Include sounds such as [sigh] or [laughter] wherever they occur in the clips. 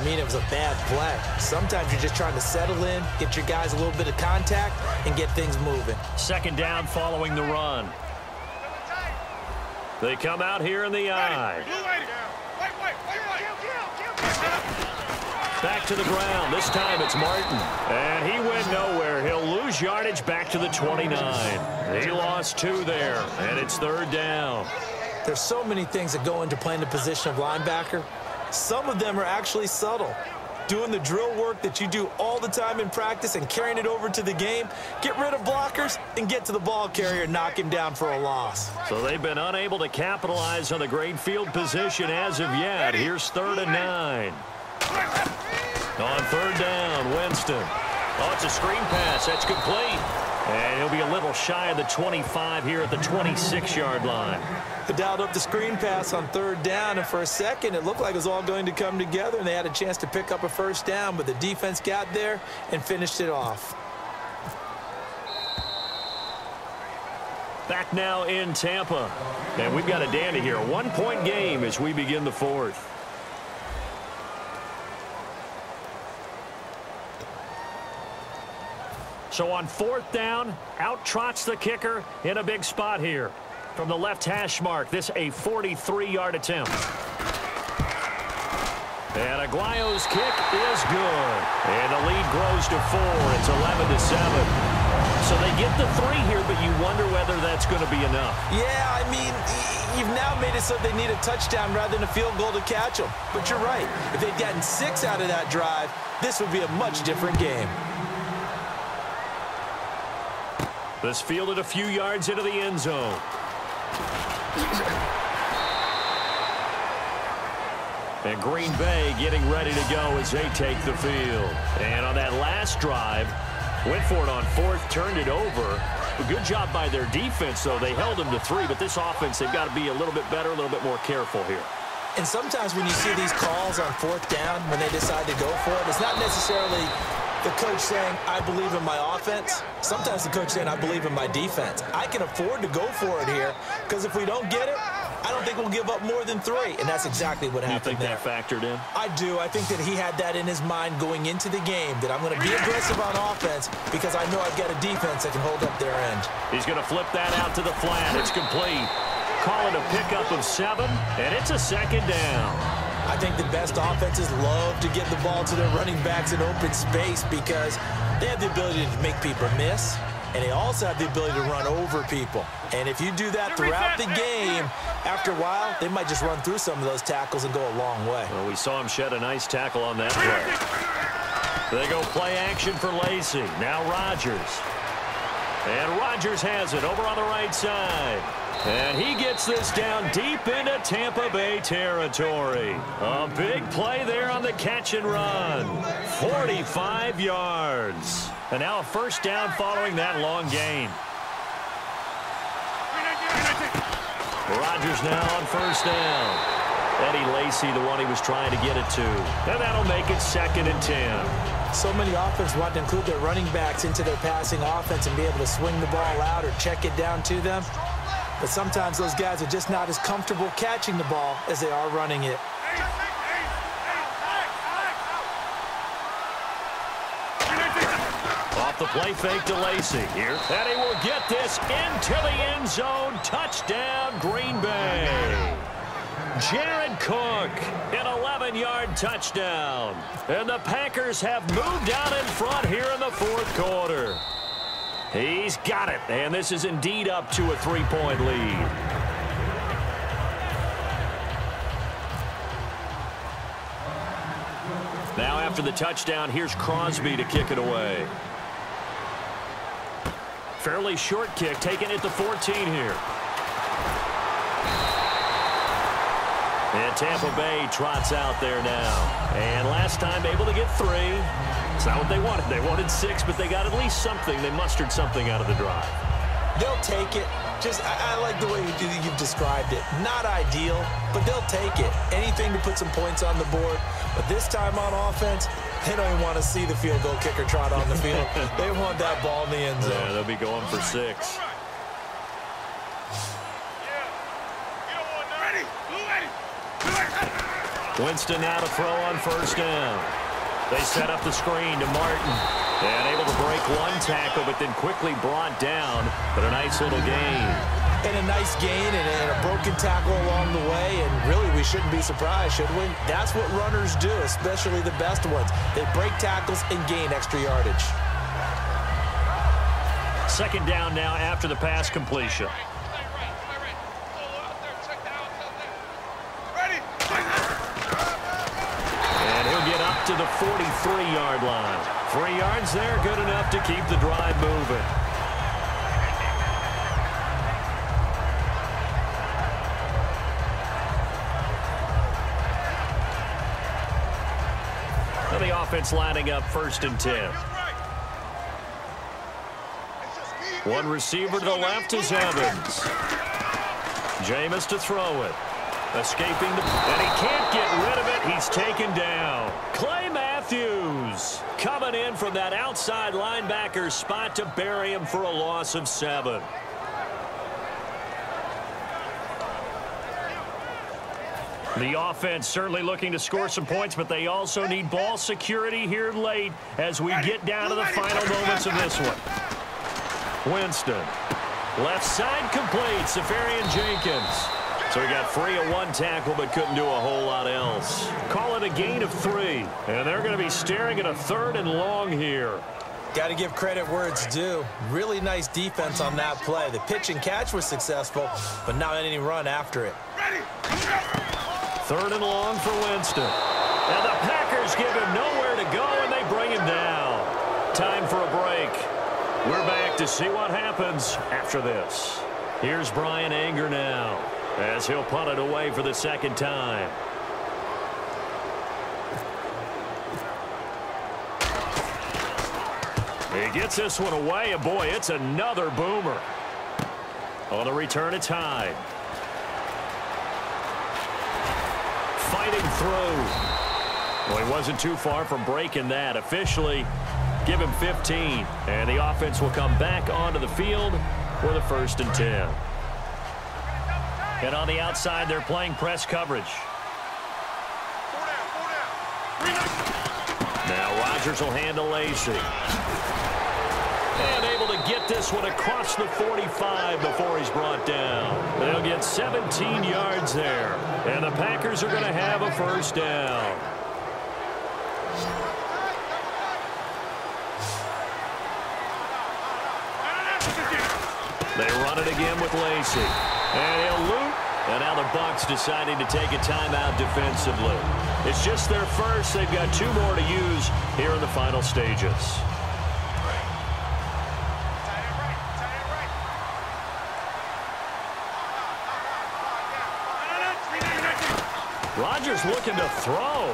doesn't mean it was a bad play. Sometimes you're just trying to settle in, get your guys a little bit of contact, and get things moving. Second down following the run. They come out here in the I. Back to the ground. This time it's Martin. And he went nowhere. He'll lose yardage back to the 29. He lost two there, and it's third down. There's so many things that go into playing the position of linebacker. Some of them are actually subtle. Doing the drill work that you do all the time in practice and carrying it over to the game. Get rid of blockers and get to the ball carrier knock him down for a loss. So they've been unable to capitalize on the great field position as of yet. Here's third and nine. On third down, Winston. Oh, it's a screen pass. That's complete. And he'll be a little shy of the 25 here at the 26-yard line. They dialed up the screen pass on third down, and for a second, it looked like it was all going to come together, and they had a chance to pick up a first down, but the defense got there and finished it off. Back now in Tampa. And we've got a dandy here. One-point game as we begin the fourth. So on fourth down, out trots the kicker in a big spot here. From the left hash mark, this a 43-yard attempt. And Aguayo's kick is good. And the lead grows to four. It's 11 to 7. So they get the three here, but you wonder whether that's going to be enough. Yeah, I mean, you've now made it so they need a touchdown rather than a field goal to catch them. But you're right. If they'd gotten six out of that drive, this would be a much different game. This fielded a few yards into the end zone. And Green Bay getting ready to go as they take the field. And on that last drive, went for it on fourth, turned it over. Good job by their defense, though. They held them to three, but this offense, they've got to be a little bit better, a little bit more careful here. And sometimes when you see these calls on fourth down, when they decide to go for it, it's not necessarily the coach saying, I believe in my offense. Sometimes the coach saying, I believe in my defense. I can afford to go for it here because if we don't get it, I don't think we'll give up more than three. And that's exactly what happened You think there. that factored in? I do. I think that he had that in his mind going into the game, that I'm going to be aggressive on offense because I know I've got a defense that can hold up their end. He's going to flip that out to the flat. It's complete. Call it a pickup of seven, and it's a second down. I think the best offenses love to get the ball to their running backs in open space because they have the ability to make people miss, and they also have the ability to run over people. And if you do that throughout the game, after a while, they might just run through some of those tackles and go a long way. Well, we saw him shed a nice tackle on that play. They go play action for Lacy. Now Rodgers. And Rodgers has it over on the right side. And he gets this down deep into Tampa Bay territory. A big play there on the catch and run. 45 yards. And now a first down following that long gain. Rodgers now on first down. Eddie Lacy, the one he was trying to get it to. And that'll make it second and 10. So many offenses want to include their running backs into their passing offense and be able to swing the ball out or check it down to them. But sometimes those guys are just not as comfortable catching the ball as they are running it. Off the play fake to Lacy here. And he will get this into the end zone. Touchdown, Green Bay. Jared Cook, an 11-yard touchdown. And the Packers have moved out in front here in the fourth quarter. He's got it, and this is indeed up to a three-point lead. Now after the touchdown, here's Crosby to kick it away. Fairly short kick, taking it to 14 here. And Tampa Bay trots out there now. And last time able to get three. It's not what they wanted. They wanted six, but they got at least something. They mustered something out of the drive. They'll take it. Just, I, I like the way you, you've described it. Not ideal, but they'll take it. Anything to put some points on the board. But this time on offense, they don't even want to see the field goal kicker trot on the field. [laughs] they want that ball in the end zone. Yeah, they'll be going for six. Winston now to throw on first down. They set up the screen to Martin. And able to break one tackle, but then quickly brought down. But a nice little gain. And a nice gain and a, broken tackle along the way. And really, we shouldn't be surprised, should we? That's what runners do, especially the best ones. They break tackles and gain extra yardage. Second down now after the pass completion. to the 43-yard line. Three yards there, good enough to keep the drive moving. And the offense lining up first and 10. One receiver to the left is Evans. Jameis to throw it. Escaping the... And he can't get rid of it. He's taken down. Clay Matthews coming in from that outside linebacker spot to bury him for a loss of seven. The offense certainly looking to score some points, but they also need ball security here late as we get down to the final moments of this one. Winston. Left side complete. Seferian Jenkins. So he got free of one tackle but couldn't do a whole lot else. Call it a gain of three. And they're going to be staring at a third and long here. Got to give credit where it's due. Really nice defense on that play. The pitch and catch was successful, but not any run after it. Third and long for Winston. And the Packers give him nowhere to go, and they bring him down. Time for a break. We're back to see what happens after this. Here's Bryan Anger now as he'll punt it away for the second time. He gets this one away, and boy, it's another boomer. On the return, it's Hyde. Fighting through. Well, he wasn't too far from breaking that. Officially, give him 15. And the offense will come back onto the field for the first and 10. And on the outside, they're playing press coverage. Now Rodgers will handle Lacy. And able to get this one across the 45 before he's brought down. They'll get 17 yards there. And the Packers are going to have a first down. Run it again with Lacy. And he'll loop. And now the Bucks deciding to take a timeout defensively. It's just their first. They've got two more to use here in the final stages. Rodgers looking to throw.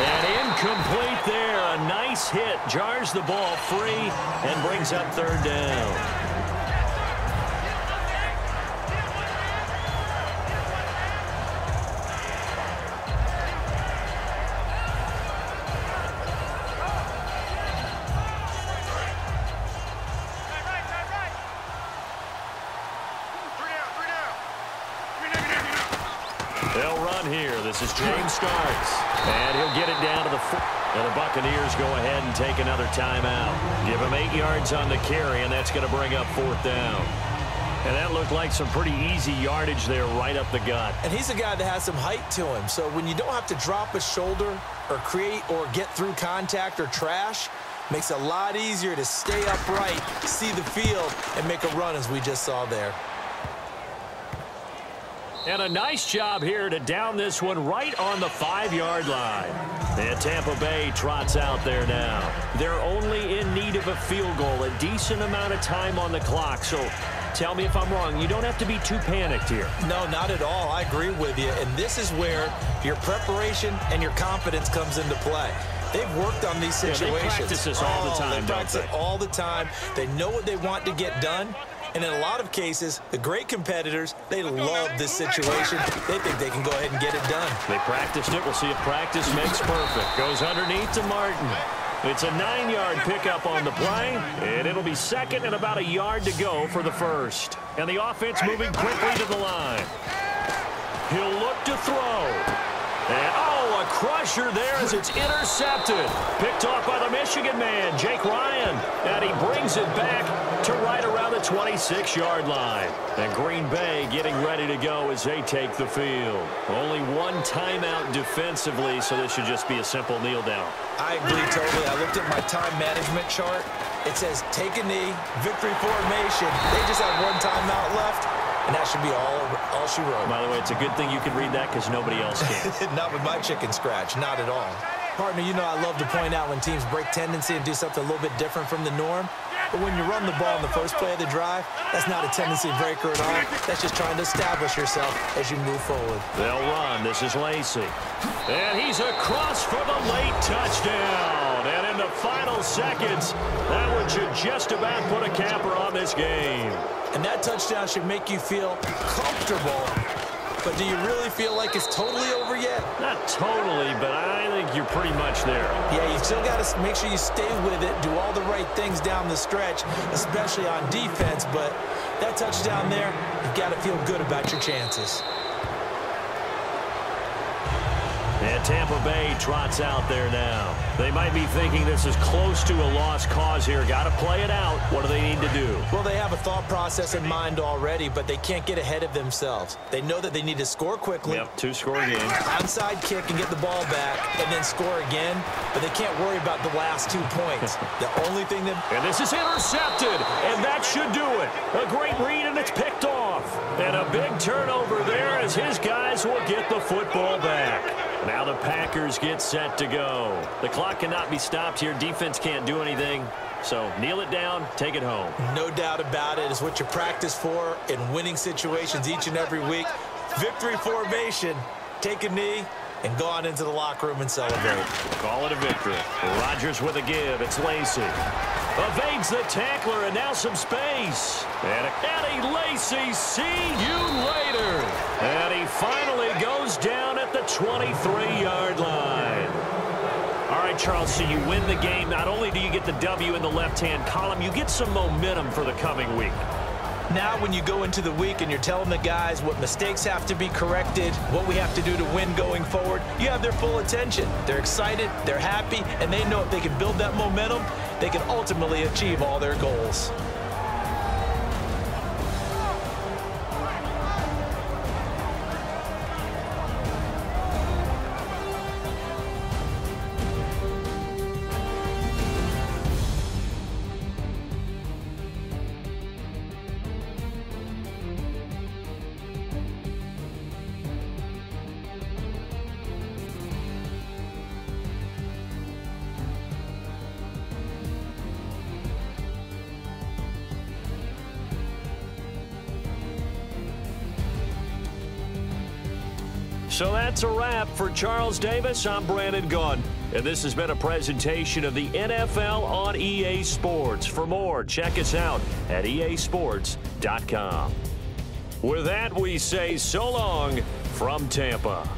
And incomplete there. A nice hit. Jars the ball free and brings up third down. This is James Starks. And he'll get it down to the foot. And the Buccaneers go ahead and take another timeout. Give him eight yards on the carry, and that's going to bring up fourth down. And that looked like some pretty easy yardage there right up the gut. And he's a guy that has some height to him. So when you don't have to drop a shoulder or create or get through contact or trash, makes it a lot easier to stay upright, see the field, and make a run as we just saw there. And a nice job here to down this one right on the five-yard line. And Tampa Bay trots out there now. They're only in need of a field goal, a decent amount of time on the clock. So tell me if I'm wrong. You don't have to be too panicked here. No, not at all. I agree with you. And this is where your preparation and your confidence comes into play. They've worked on these situations. Yeah, they practice this all the oh, time, oh, they practice it all the time. They know what they want to get done, and in a lot of cases, the great competitors, they love this situation. They think they can go ahead and get it done. They practiced it. We'll see if practice makes perfect. Goes underneath to Martin. It's a nine-yard pickup on the play, and it'll be second and about a yard to go for the first. And the offense moving quickly to the line. He'll look to throw. And, oh, a crusher there as it's intercepted. Picked off by the Michigan man, Jake Ryan. And he brings it back to right around the 26-yard line. And Green Bay getting ready to go as they take the field. Only one timeout defensively, so this should just be a simple kneel down. I agree totally. I looked at my time management chart. It says take a knee, victory formation. They just have one timeout left. And that should be all, all she wrote. By the way, it's a good thing you can read that because nobody else can. [laughs] not with my chicken scratch. Not at all. Partner, you know I love to point out when teams break tendency and do something a little bit different from the norm. But when you run the ball in the first play of the drive, that's not a tendency breaker at all. That's just trying to establish yourself as you move forward. They'll run. This is Lacy. And he's across for the late touchdown. And in the final seconds, that one should just about put a capper on this game. And that touchdown should make you feel comfortable but do you really feel like it's totally over yet? Not totally, but I think you're pretty much there. Yeah, you still got to make sure you stay with it, do all the right things down the stretch, especially on defense. But that touchdown there, you've got to feel good about your chances. Tampa Bay trots out there now. They might be thinking this is close to a lost cause here. Got to play it out. What do they need to do? Well, they have a thought process in mind already, but they can't get ahead of themselves. They know that they need to score quickly. Yep, two-score game. Onside kick and get the ball back, and then score again. But they can't worry about the last two points. [laughs] the only thing that... And this is intercepted, and that should do it. A great read, and it's picked off. And a big turnover there as his guys will get the football back. Now the Packers get set to go. The clock cannot be stopped here. Defense can't do anything. So kneel it down, take it home. No doubt about it. It's what you practice for in winning situations each and every week. Victory formation. Take a knee and go on into the locker room and celebrate. Call it a victory. Rodgers with a give. It's Lacy. Evades the tackler and now some space. And Eddie Lacy, see you later. And he finally goes down 23-yard line. All right, Charles, so you win the game. Not only do you get the W in the left-hand column, you get some momentum for the coming week. Now when you go into the week and you're telling the guys what mistakes have to be corrected, what we have to do to win going forward, you have their full attention. They're excited, they're happy, and they know if they can build that momentum, they can ultimately achieve all their goals. So that's a wrap for Charles Davis. I'm Brandon Gaudin. And this has been a presentation of the NFL on EA Sports. For more, check us out at easports.com. With that, we say so long from Tampa.